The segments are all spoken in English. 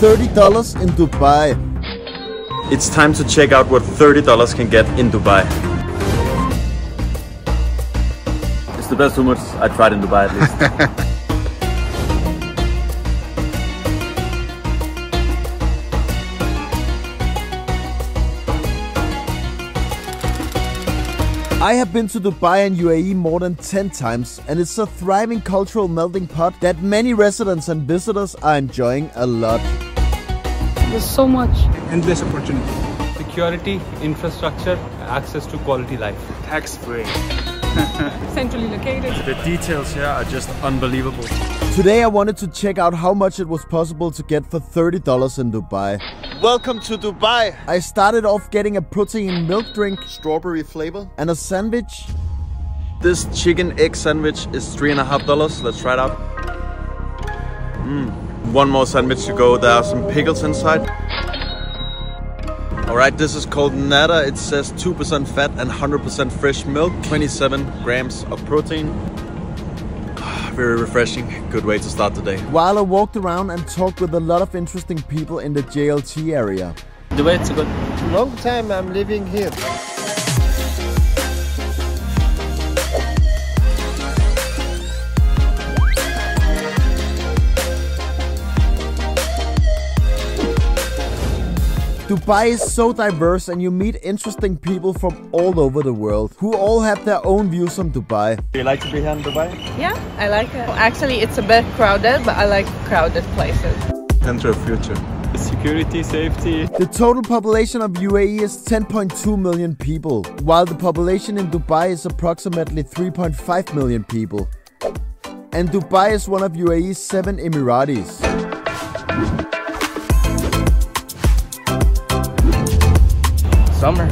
$30 in Dubai. It's time to check out what $30 can get in Dubai. It's the best hummus I tried in Dubai at least. I have been to Dubai and UAE more than 10 times, and it's a thriving cultural melting pot that many residents and visitors are enjoying a lot. There's so much. endless opportunity. security, infrastructure, access to quality life. Tax free. Centrally located. the details here are just unbelievable. Today I wanted to check out how much it was possible to get for $30 in Dubai. Welcome to Dubai! I started off getting a protein milk drink, strawberry flavor, and a sandwich. This chicken egg sandwich is three and a half dollars. Let's try it out. Mm. One more sandwich to go. There are some pickles inside. Alright, this is called Nada. It says 2% fat and 100% fresh milk, 27 grams of protein. Very refreshing. Good way to start the day. While I walked around and talked with a lot of interesting people in the JLT area. The way it's a good. Long time I'm living here. Dubai is so diverse and you meet interesting people from all over the world who all have their own views on Dubai. Do you like to be here in Dubai? Yeah, I like it. Actually, it's a bit crowded, but I like crowded places. Enter a future. Security, safety. The total population of UAE is 10.2 million people, while the population in Dubai is approximately 3.5 million people. And Dubai is one of UAE's seven Emiratis. Summer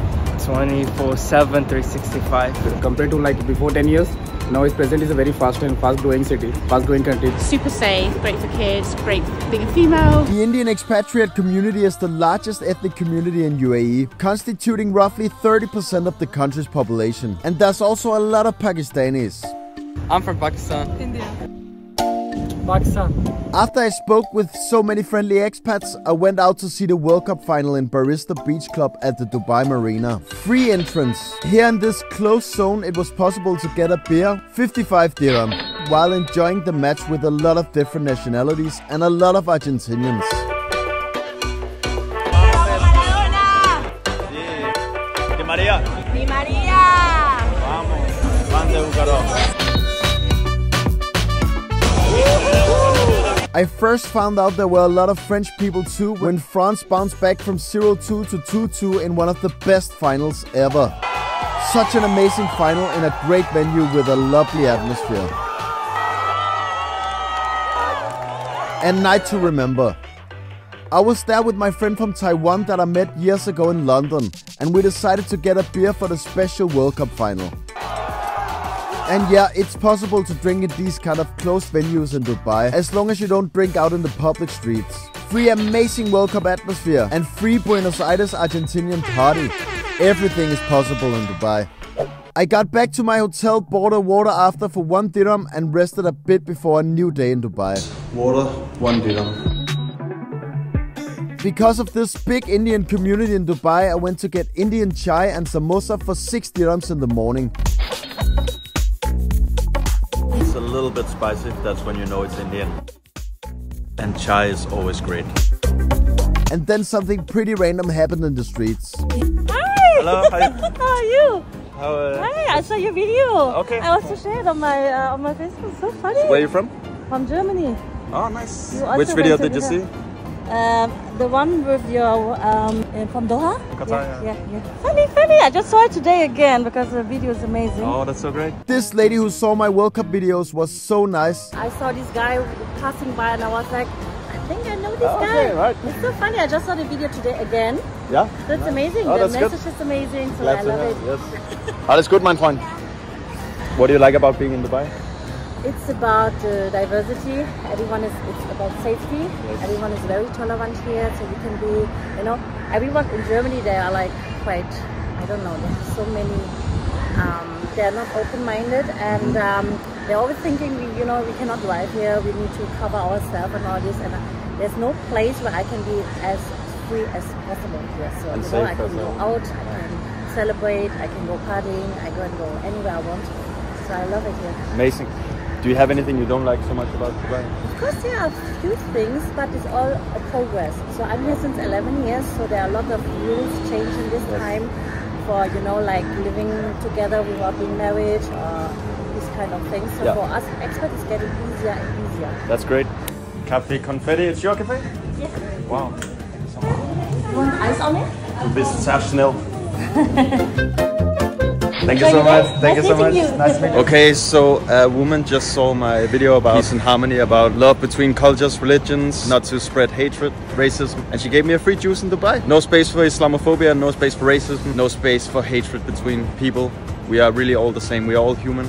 24 7 365 Compared to like before 10 years, now its present is a very fast and fast growing city, fast growing country. super safe, great for kids, great being a female. The Indian expatriate community is the largest ethnic community in UAE, constituting roughly 30% of the country's population. And there's also a lot of Pakistanis. i'm from pakistan India. Pakistan After I spoke with so many friendly expats, I went out to see the World Cup final in Barasti Beach Club at the Dubai Marina. Free entrance. Here in this closed zone, it was possible to get a beer, 55 dirham, while enjoying the match with a lot of different nationalities and a lot of Argentinians. Di Maria. Di Maria! Vamos. Grande Bucaró. I first found out there were a lot of French people too when France bounced back from 0-2 to 2-2 in one of the best finals ever. Such an amazing final in a great venue with a lovely atmosphere. And night to remember. I was there with my friend from Taiwan that I met years ago in London, and we decided to get a beer for the special World Cup final. And yeah, it's possible to drink in these kind of closed venues in Dubai, as long as you don't drink out in the public streets. Free amazing World Cup atmosphere and free Buenos Aires Argentinian party. Everything is possible in Dubai. I got back to my hotel, bought a water after for one dirham and rested a bit before a new day in Dubai. Water, one dirham. Because of this big Indian community in Dubai, I went to get Indian chai and samosa for 6 dirhams in the morning. Little bit spicy. That's when you know it's Indian. And chai is always great. And then something pretty random happened in the streets. Hi! Hello. Hi. How are you? How, uh, Hi, I saw your video. Okay. I also shared on my uh, on my Facebook. So funny. where are you from? From Germany. Oh, nice. Which video did you see? Um, the one with your um, uh, from Doha. Qatar, yeah, yeah. yeah, yeah. Funny, funny. I just saw it today again because the video is amazing. Oh, that's so great. This lady who saw my World Cup videos was so nice. I saw this guy passing by and I was like, I think I know this Oh, guy. okay, right. It's so funny. I just saw the video today again. Yeah. That's amazing. Oh, the that's good. message is amazing. So Glad I love hear. it. Yes. Alles gut, mein Freund. What do you like about being in Dubai? It's about uh, diversity. Everyone is. It's about safety. Everyone is very tolerant here, so we can be. You know, everyone in Germany they are like quite. I don't know. Have so many. Um, they are not open-minded, and um, they're always thinking. We, you know, we cannot drive here. We need to cover ourselves and all this. And uh, there's no place where I can be as free as possible here. So And you know, I can go out, I can celebrate, I can go partying, I can go anywhere I want. So I love it here. Amazing. Do you have anything you don't like so much about Dubai? Of course, there are a few things, but it's all a progress. So I'm here since 11 years, so there are a lot of rules changing this time for, you know, like living together without being married uh, or these kind of things. So Yeah. for us expats, it's getting easier and easier. That's great. Cafe Confetti, it's your cafe? Yeah. Wow. You want ice on it? Du bist sehr schnell. Thank you so much. Thank you so much. Nice to meet you. Okay, so a woman just saw my video about peace and harmony, about love between cultures, religions, not to spread hatred, racism, and she gave me a free juice in Dubai. No space for Islamophobia, no space for racism, no space for hatred between people. We are really all the same. We are all human.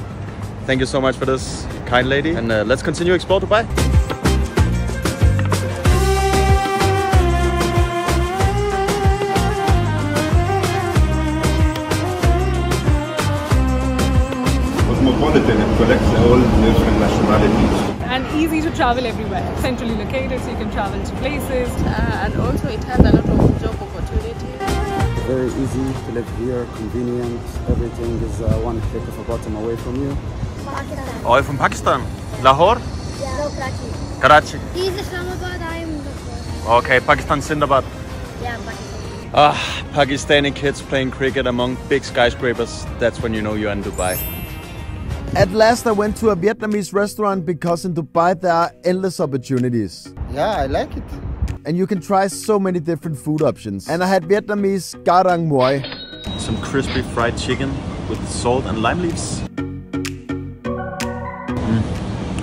Thank you so much for this, kind lady, and uh, let's continue explore Dubai. Cosmopolitan, it collects all different nationalities. and easy to travel everywhere. Centrally located, so you can travel to places. Uh, and also it has a lot of job opportunities. Very easy to live here, convenient. Everything is uh, one click of a button away from you. Oh, you're from Pakistan? Lahore? No, Karachi. Karachi? He's Islamabad, I am Lahore. Okay, Pakistan Zindabad. Yeah, Pakistan. Ah, Pakistani kids playing cricket among big skyscrapers. That's when you know you're in Dubai. At last, I went to a Vietnamese restaurant because in Dubai there are endless opportunities. Yeah, I like it. And you can try so many different food options. And I had Vietnamese ga rang muoi. Some crispy fried chicken with salt and lime leaves. Mm,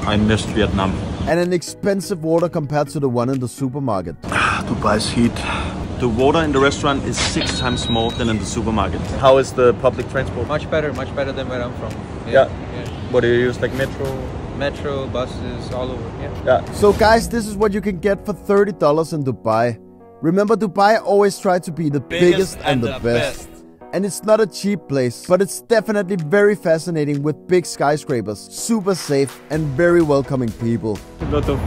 I missed Vietnam. And an expensive water compared to the one in the supermarket. Dubai's heat. The water in the restaurant is six times more than in the supermarket. How is the public transport? Much better, much better than where I'm from. Yeah. What do you use, like metro? Metro, buses, all over. Yeah. Yeah. So guys, this is what you can get for $30 in Dubai. Remember, Dubai always tried to be the biggest, and, the, best. And it's not a cheap place, but it's definitely very fascinating with big skyscrapers, super safe, and very welcoming people. A lot of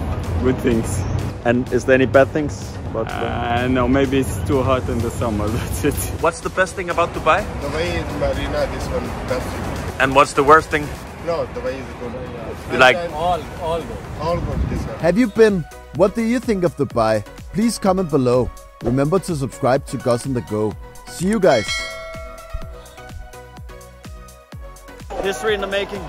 good things. And is there any bad things about Uh, no, maybe it's too hot in the summer. That's it. What's the best thing about Dubai? The way is Marina, this one, that's And what's the worst thing? No, the way is good. You like All, all good. All good, this one. Have you been? What do you think of Dubai? Please comment below. Remember to subscribe to Gus on the Go. See you guys. history in the making?